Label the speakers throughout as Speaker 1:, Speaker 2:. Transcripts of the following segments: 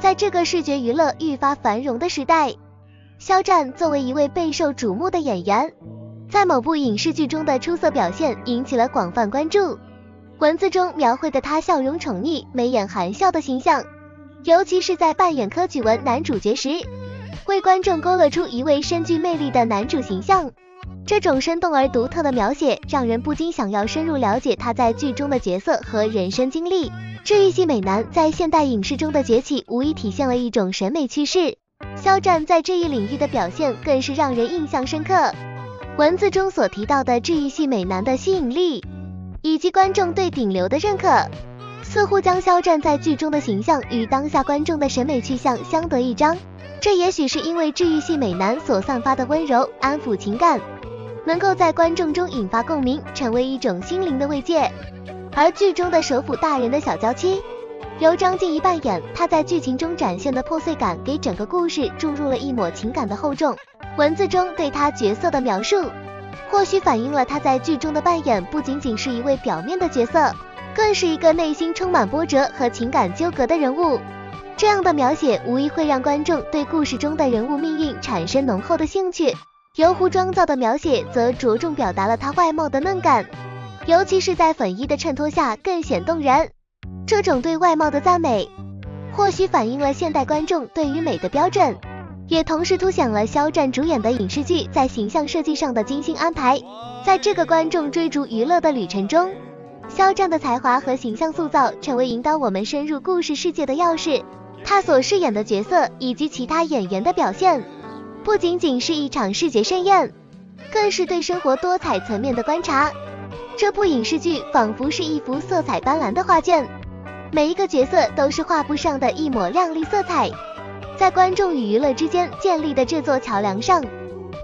Speaker 1: 在这个视觉娱乐愈发繁荣的时代，肖战作为一位备受瞩目的演员，在某部影视剧中的出色表现引起了广泛关注。文字中描绘的他笑容宠溺、眉眼含笑的形象，尤其是在扮演柯举文男主角时，为观众勾勒出一位深具魅力的男主形象。这种生动而独特的描写，让人不禁想要深入了解他在剧中的角色和人生经历。治愈系美男在现代影视中的崛起，无疑体现了一种审美趋势。肖战在这一领域的表现，更是让人印象深刻。文字中所提到的治愈系美男的吸引力。以及观众对顶流的认可，似乎将肖战在剧中的形象与当下观众的审美去向相得益彰。这也许是因为治愈系美男所散发的温柔、安抚情感，能够在观众中引发共鸣，成为一种心灵的慰藉。而剧中的首府大人的小娇妻，由张婧仪扮演，她在剧情中展现的破碎感，给整个故事注入了一抹情感的厚重。文字中对她角色的描述。或许反映了她在剧中的扮演不仅仅是一位表面的角色，更是一个内心充满波折和情感纠葛的人物。这样的描写无疑会让观众对故事中的人物命运产生浓厚的兴趣。油壶妆造的描写则着重表达了他外貌的嫩感，尤其是在粉衣的衬托下更显动人。这种对外貌的赞美，或许反映了现代观众对于美的标准。也同时凸显了肖战主演的影视剧在形象设计上的精心安排。在这个观众追逐娱乐的旅程中，肖战的才华和形象塑造成为引导我们深入故事世界的钥匙。他所饰演的角色以及其他演员的表现，不仅仅是一场视觉盛宴，更是对生活多彩层面的观察。这部影视剧仿佛是一幅色彩斑斓的画卷，每一个角色都是画布上的一抹亮丽色彩。在观众与娱乐之间建立的这座桥梁上，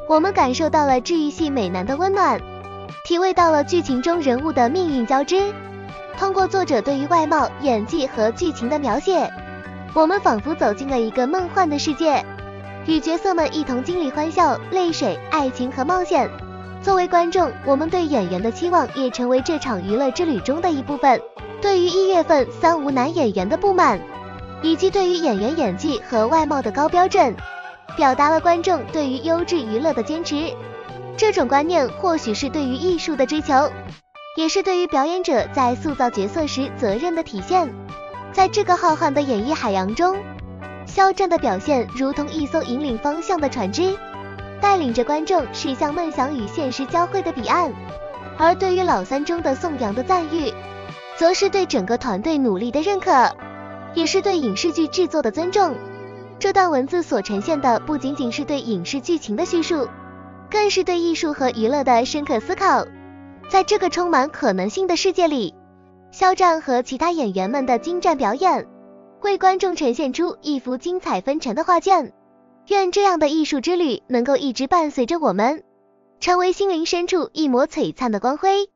Speaker 1: 我们感受到了治愈系美男的温暖，体味到了剧情中人物的命运交织。通过作者对于外貌、演技和剧情的描写，我们仿佛走进了一个梦幻的世界，与角色们一同经历欢笑、泪水、爱情和冒险。作为观众，我们对演员的期望也成为这场娱乐之旅中的一部分。对于一月份三无男演员的不满。以及对于演员演技和外貌的高标准，表达了观众对于优质娱乐的坚持。这种观念或许是对于艺术的追求，也是对于表演者在塑造角色时责任的体现。在这个浩瀚的演艺海洋中，肖战的表现如同一艘引领方向的船只，带领着观众驶向梦想与现实交汇的彼岸。而对于老三中的宋阳的赞誉，则是对整个团队努力的认可。也是对影视剧制作的尊重。这段文字所呈现的不仅仅是对影视剧情的叙述，更是对艺术和娱乐的深刻思考。在这个充满可能性的世界里，肖战和其他演员们的精湛表演，为观众呈现出一幅精彩纷呈的画卷。愿这样的艺术之旅能够一直伴随着我们，成为心灵深处一抹璀璨的光辉。